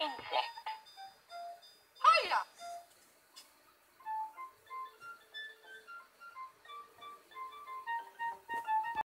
insect.